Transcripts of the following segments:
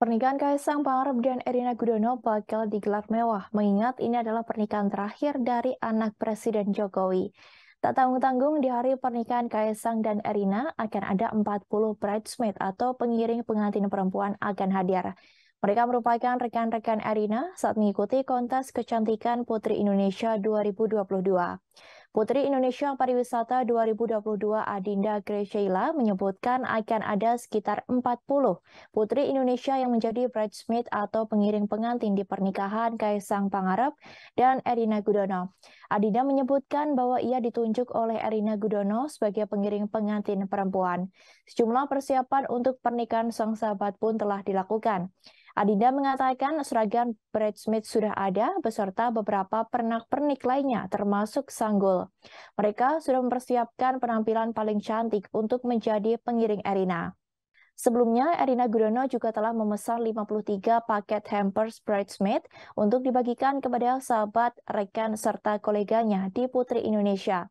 Pernikahan Kaisang Pangarep dan Erina Gudono bakal digelar mewah, mengingat ini adalah pernikahan terakhir dari anak Presiden Jokowi. Tak tanggung-tanggung di hari pernikahan Kaisang dan Erina akan ada 40 bridesmaid atau pengiring pengantin perempuan akan hadir. Mereka merupakan rekan-rekan Erina saat mengikuti kontes kecantikan Putri Indonesia 2022. Putri Indonesia Pariwisata 2022 Adinda Graciela menyebutkan akan ada sekitar 40 putri Indonesia yang menjadi bridesmaid atau pengiring pengantin di pernikahan Kaisang Pangarep dan Erina Gudono. Adinda menyebutkan bahwa ia ditunjuk oleh Erina Gudono sebagai pengiring pengantin perempuan. Sejumlah persiapan untuk pernikahan sang sahabat pun telah dilakukan. Adinda mengatakan seragam bridesmaid sudah ada beserta beberapa pernak-pernik lainnya termasuk sanggul. Mereka sudah mempersiapkan penampilan paling cantik untuk menjadi pengiring Erina. Sebelumnya, Erina Gudono juga telah memesan 53 paket hampers bridesmaid untuk dibagikan kepada sahabat, rekan, serta koleganya di Putri Indonesia.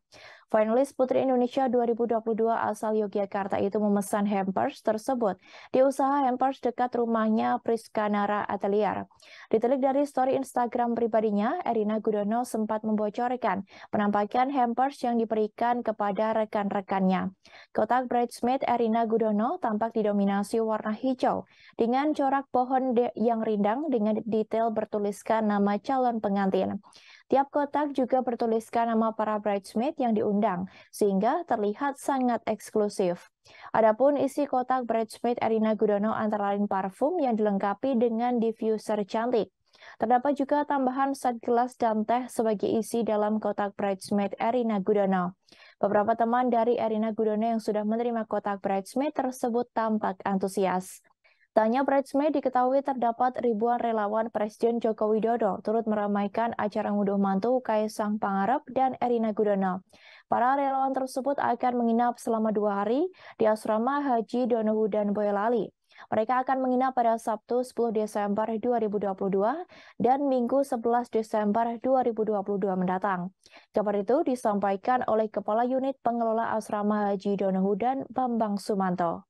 Finalis Putri Indonesia 2022 asal Yogyakarta itu memesan hampers tersebut di usaha hampers dekat rumahnya Priskanara Atelier. Ditelik dari story Instagram pribadinya, Erina Gudono sempat membocorkan penampakan hampers yang diberikan kepada rekan-rekannya. Kotak bridesmaid Erina Gudono tampak didominasi warna hijau dengan corak pohon yang rindang dengan detail bertuliskan nama calon pengantin. Tiap kotak juga bertuliskan nama para bridesmaid yang diundang, sehingga terlihat sangat eksklusif. Adapun isi kotak bridesmaid Erina Gudono antara lain parfum yang dilengkapi dengan diffuser cantik. Terdapat juga tambahan set gelas dan teh sebagai isi dalam kotak bridesmaid Erina Gudono. Beberapa teman dari Erina Gudono yang sudah menerima kotak bridesmaid tersebut tampak antusias. Tanya bridesmaid diketahui terdapat ribuan relawan Presiden Joko Widodo turut meramaikan acara ngunduh mantu Kaisang Pangarep dan Erina Gudono. Para relawan tersebut akan menginap selama dua hari di asrama Haji Donohu dan Boyolali. Mereka akan menginap pada Sabtu 10 Desember 2022 dan Minggu 11 Desember 2022 mendatang. Kabar itu disampaikan oleh Kepala Unit Pengelola Asrama Haji Donohu dan Bambang Sumanto.